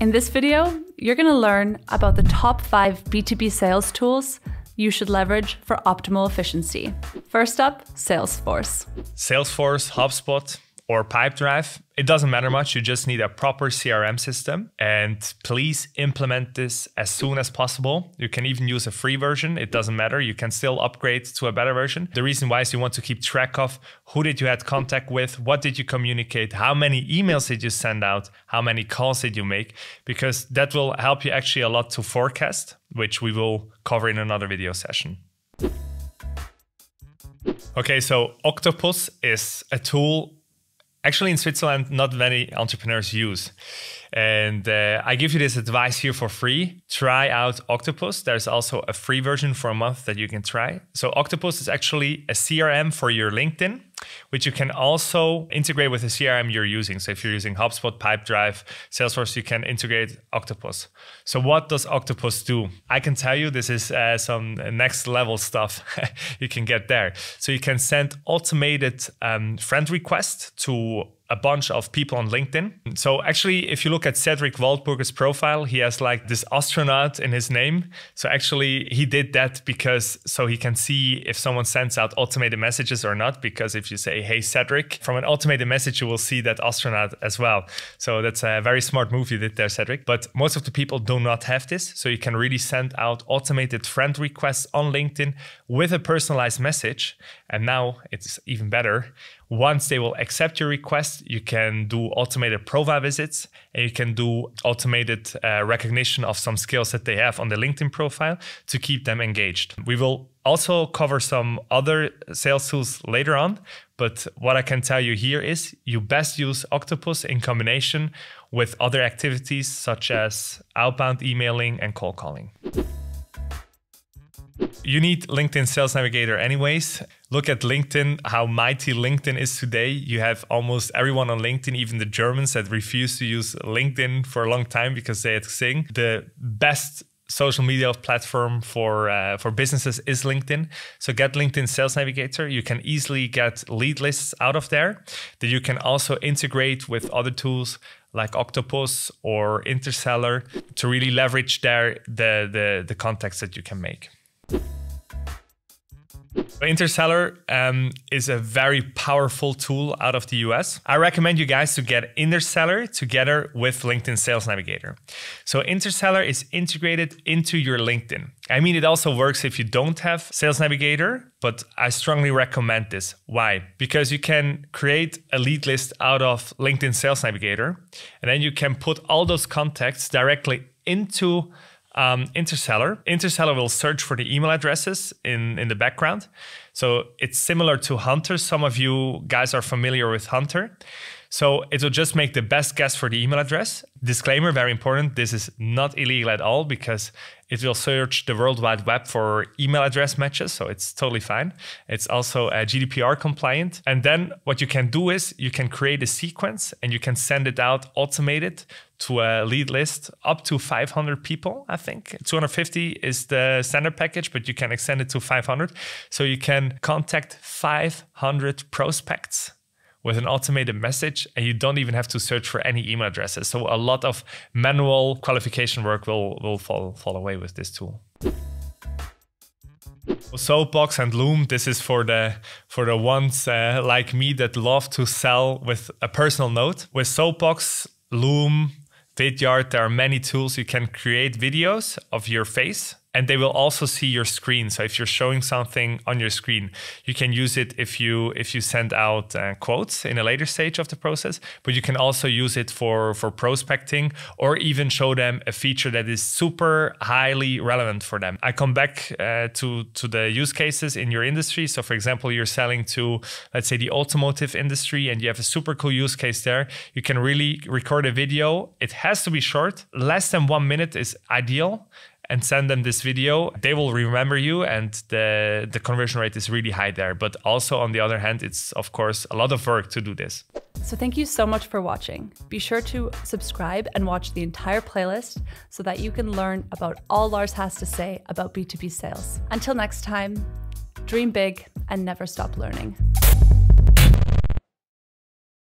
In this video, you're going to learn about the top five B2B sales tools you should leverage for optimal efficiency. First up, Salesforce. Salesforce, HubSpot, or Pipedrive, it doesn't matter much. You just need a proper CRM system. And please implement this as soon as possible. You can even use a free version. It doesn't matter. You can still upgrade to a better version. The reason why is you want to keep track of who did you had contact with, what did you communicate, how many emails did you send out, how many calls did you make, because that will help you actually a lot to forecast, which we will cover in another video session. Okay, so Octopus is a tool actually in Switzerland not many entrepreneurs use. And uh, I give you this advice here for free. Try out Octopus. There's also a free version for a month that you can try. So Octopus is actually a CRM for your LinkedIn which you can also integrate with the CRM you're using. So if you're using HubSpot, Pipedrive, Salesforce, you can integrate Octopus. So what does Octopus do? I can tell you this is uh, some next level stuff you can get there. So you can send automated um, friend requests to a bunch of people on LinkedIn. So actually, if you look at Cedric Waldburger's profile, he has like this astronaut in his name. So actually, he did that because so he can see if someone sends out automated messages or not. Because if you say, "Hey Cedric," from an automated message, you will see that astronaut as well. So that's a very smart move you did there, Cedric. But most of the people do not have this, so you can really send out automated friend requests on LinkedIn with a personalized message. And now it's even better once they will accept your request, you can do automated profile visits and you can do automated uh, recognition of some skills that they have on the LinkedIn profile to keep them engaged. We will also cover some other sales tools later on, but what I can tell you here is you best use Octopus in combination with other activities such as outbound emailing and cold calling. You need LinkedIn Sales Navigator anyways. Look at LinkedIn, how mighty LinkedIn is today. You have almost everyone on LinkedIn, even the Germans that refused to use LinkedIn for a long time because they had Xing. The best social media platform for uh, for businesses is LinkedIn. So get LinkedIn Sales Navigator. You can easily get lead lists out of there that you can also integrate with other tools like Octopus or Interseller to really leverage there the the, the contacts that you can make. Interseller um, is a very powerful tool out of the US. I recommend you guys to get Interseller together with LinkedIn Sales Navigator. So Interseller is integrated into your LinkedIn. I mean, it also works if you don't have Sales Navigator, but I strongly recommend this. Why? Because you can create a lead list out of LinkedIn Sales Navigator, and then you can put all those contacts directly into um, Interseller. Interseller will search for the email addresses in, in the background. So it's similar to Hunter. Some of you guys are familiar with Hunter. So it will just make the best guess for the email address. Disclaimer, very important. This is not illegal at all because it will search the World Wide Web for email address matches. So it's totally fine. It's also uh, GDPR compliant. And then what you can do is you can create a sequence and you can send it out automated to a lead list up to 500 people, I think. 250 is the standard package, but you can extend it to 500. So you can contact 500 prospects with an automated message and you don't even have to search for any email addresses. So a lot of manual qualification work will, will fall, fall away with this tool. Soapbox and Loom, this is for the for the ones uh, like me that love to sell with a personal note. With Soapbox, Loom, Vidyard, there are many tools you can create videos of your face and they will also see your screen. So if you're showing something on your screen you can use it if you if you send out uh, quotes in a later stage of the process but you can also use it for for prospecting or even show them a feature that is super highly relevant for them. I come back uh, to to the use cases in your industry. So for example you're selling to let's say the automotive industry and you have a super cool use case there. You can really record a video. It has to be short. Less than one minute is ideal and send them this video, they will remember you and the, the conversion rate is really high there. But also on the other hand, it's of course a lot of work to do this. So thank you so much for watching. Be sure to subscribe and watch the entire playlist so that you can learn about all Lars has to say about B2B sales. Until next time, dream big and never stop learning.